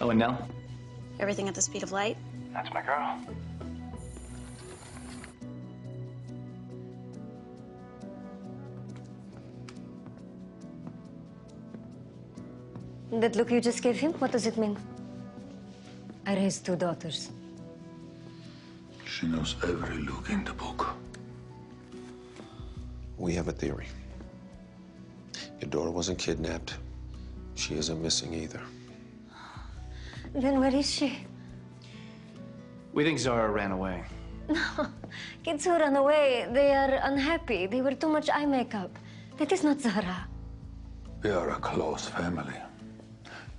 Oh, and Nell? Everything at the speed of light? That's my girl. That look you just gave him, what does it mean? I raised two daughters. She knows every look in the book. We have a theory. Your daughter wasn't kidnapped. She isn't missing either. Then where is she? We think Zara ran away. No, kids who run away, they are unhappy. They wear too much eye makeup. That is not Zara. We are a close family.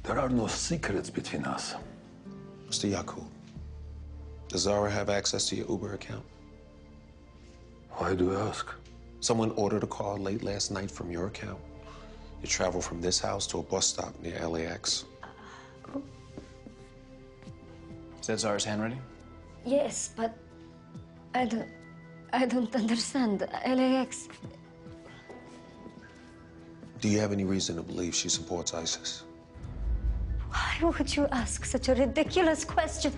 There are no secrets between us. Mr. Yakub, does Zara have access to your Uber account? Why do you ask? Someone ordered a car late last night from your account. You traveled from this house to a bus stop near LAX. Is that Zara's handwriting? Yes, but I don't. I don't understand. LAX. Do you have any reason to believe she supports ISIS? Why would you ask such a ridiculous question?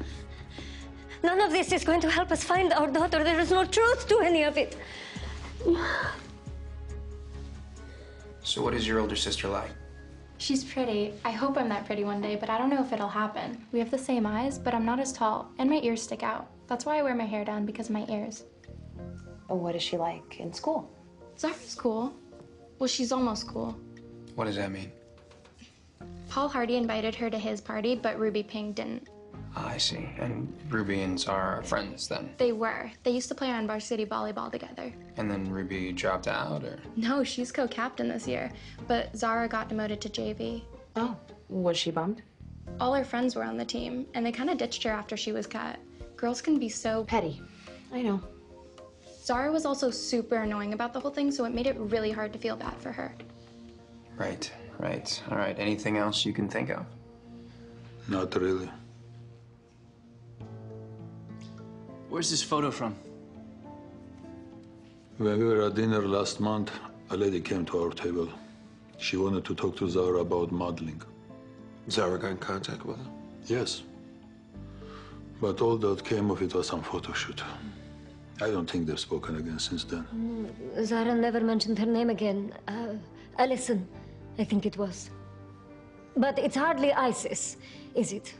None of this is going to help us find our daughter. There is no truth to any of it. So, what is your older sister like? She's pretty. I hope I'm that pretty one day, but I don't know if it'll happen. We have the same eyes, but I'm not as tall, and my ears stick out. That's why I wear my hair down because of my ears. What is she like in school? Zara's cool. Well, she's almost cool. What does that mean? Paul Hardy invited her to his party, but Ruby Ping didn't. Ah, I see. And Ruby and Zara are friends then. They were. They used to play on varsity volleyball together. And then Ruby dropped out, or? No, she's co-captain this year, but Zara got demoted to JV. Oh, was she bummed? All her friends were on the team, and they kind of ditched her after she was cut. Girls can be so Petty. I know. Zara was also super annoying about the whole thing, so it made it really hard to feel bad for her. Right, right. All right. Anything else you can think of? Not really. Where's this photo from? When we were at dinner last month, a lady came to our table. She wanted to talk to Zara about modeling. Zara got in contact with her? Yes. But all that came of it was some photo shoot. I don't think they've spoken again since then. Zara never mentioned her name again. Uh, Allison, I think it was. But it's hardly ISIS, is it?